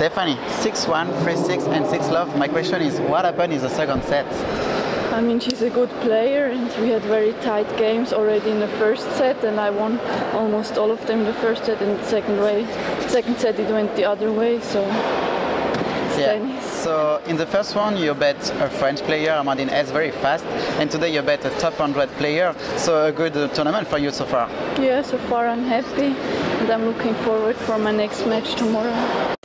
Stefanie, 6-1, 3-6 and 6 love. My question is, what happened in the second set? I mean, she's a good player, and we had very tight games already in the first set, and I won almost all of them the first set. And the second way, second set it went the other way. So Yeah. So in the first one, you bet a French player, Amandine Hesse, very fast, and today you bet a top 100 player. So a good uh, tournament for you so far. Yeah, so far I'm happy, and I'm looking forward for my next match tomorrow.